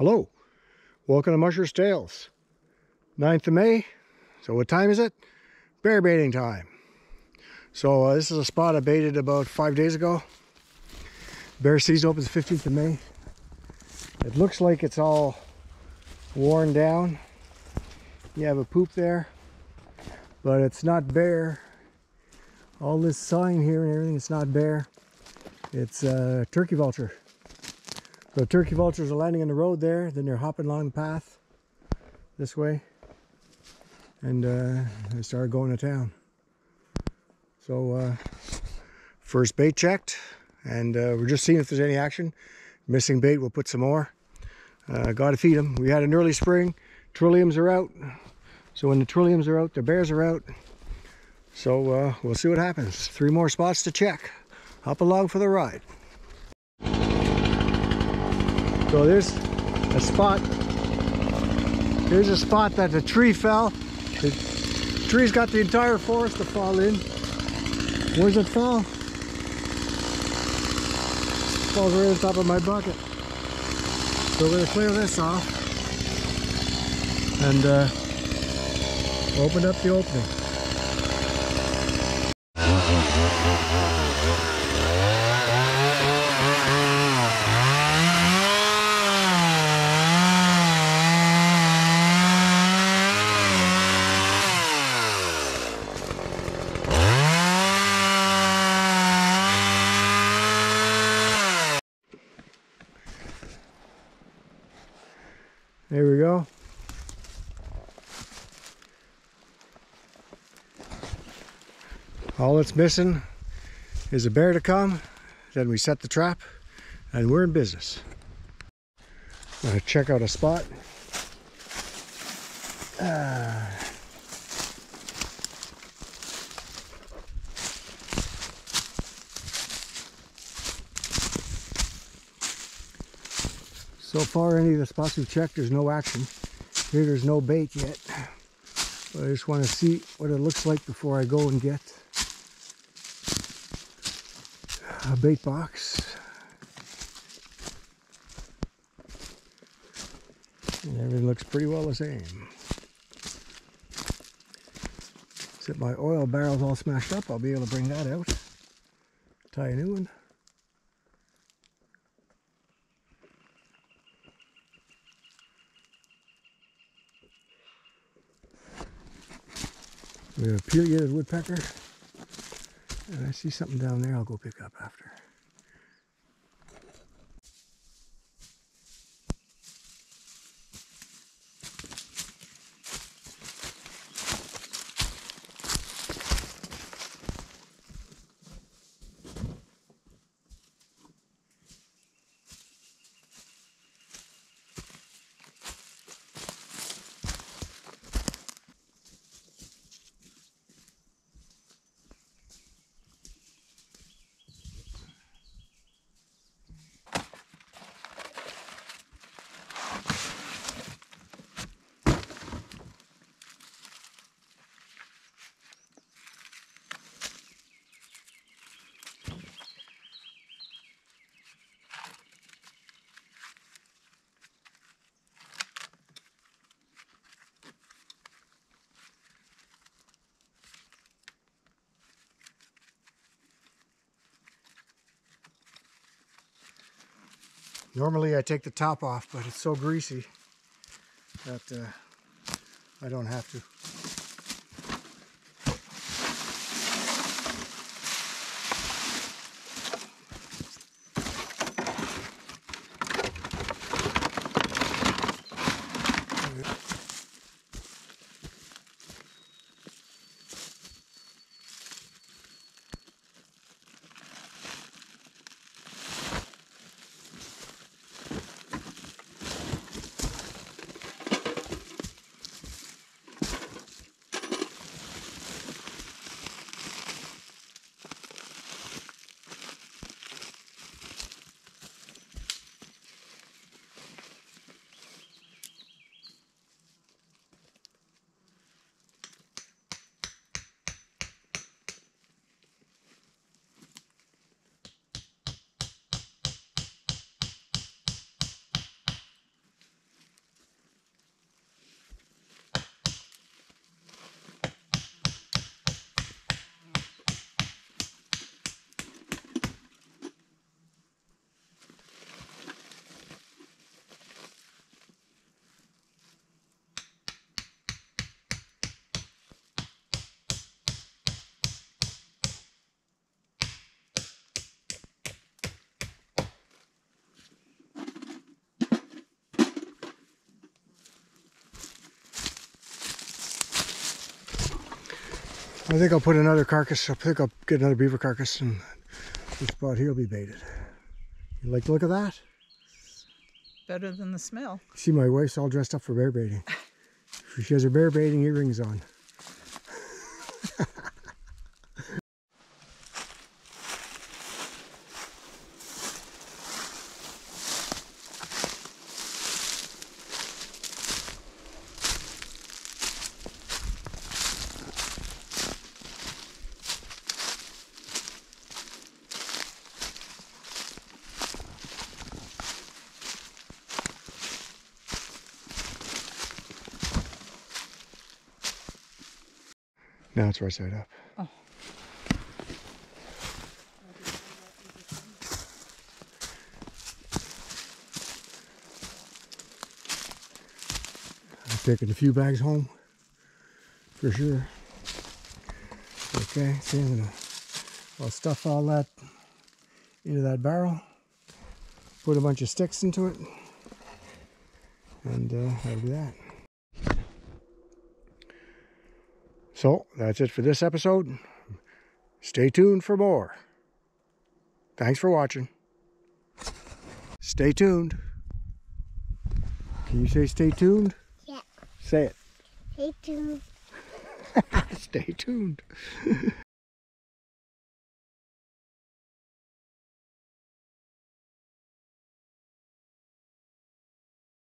Hello, welcome to Musher's Tails. 9th of May, so what time is it? Bear baiting time. So uh, this is a spot I baited about five days ago. Bear season opens 15th of May. It looks like it's all worn down. You have a poop there, but it's not bear. All this sign here and everything, it's not bear. It's a uh, turkey vulture. So turkey vultures are landing on the road there, then they're hopping along the path this way. And uh, they started going to town. So uh, first bait checked, and uh, we're just seeing if there's any action. Missing bait, we'll put some more. Uh, Got to feed them. We had an early spring. Trilliums are out. So when the trilliums are out, the bears are out. So uh, we'll see what happens. Three more spots to check. Hop along for the ride. So there's a spot. Here's a spot that the tree fell. The tree's got the entire forest to fall in. Where's it fall? falls right on top of my bucket. So we're gonna clear this off and uh, open up the opening. There we go. All that's missing is a bear to come. Then we set the trap and we're in business. I'm gonna check out a spot. Ah. So far, any of the spots we've checked, there's no action. Here, there's no bait yet. But I just want to see what it looks like before I go and get a bait box. And everything looks pretty well the same. Except my oil barrel's all smashed up. I'll be able to bring that out. Tie a new one. We have a pileated woodpecker. And I see something down there I'll go pick up after. Normally I take the top off, but it's so greasy that uh, I don't have to. I think I'll put another carcass. I think I'll get another beaver carcass and this spot here will be baited. You like the look of that? Better than the smell. See, my wife's all dressed up for bear baiting. She has her bear baiting earrings on. Now it's right side up. Oh. I'm taking a few bags home for sure. Okay, see, I'm gonna I'll stuff all that into that barrel, put a bunch of sticks into it, and uh, that'll be that. So that's it for this episode. Stay tuned for more. Thanks for watching. Stay tuned. Can you say stay tuned? Yeah. Say it. Stay tuned. Stay tuned.